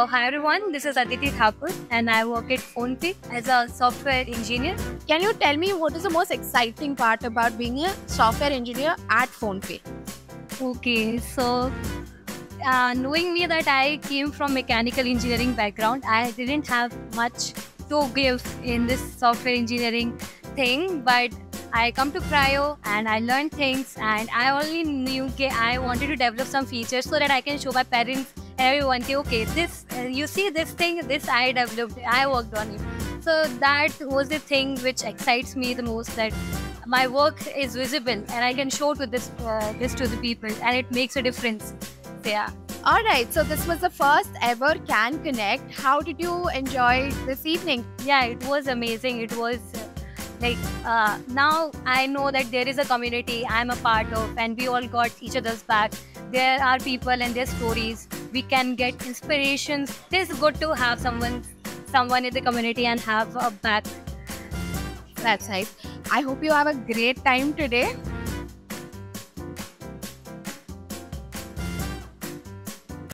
Oh, hi everyone, this is Aditi Thakur and I work at PhonePe as a software engineer. Can you tell me what is the most exciting part about being a software engineer at PhonePe? Okay, so uh, knowing me that I came from mechanical engineering background, I didn't have much to give in this software engineering thing, but I come to Crio and I learned things and I only knew that I wanted to develop some features so that I can show my parents everyone okay this uh, you see this thing this i developed i worked on it. So that was the thing which excites me the most that my work is visible and i can show to this uh, this to the people and it makes a difference. So, yeah. All right so this was the first ever can connect. How did you enjoy this evening? Yeah it was amazing. It was uh, like uh, now i know that there is a community i'm a part of and we all got each other's back. There are people and their stories we can get inspirations. It is good to have someone someone in the community and have a back that's i hope you have a great time today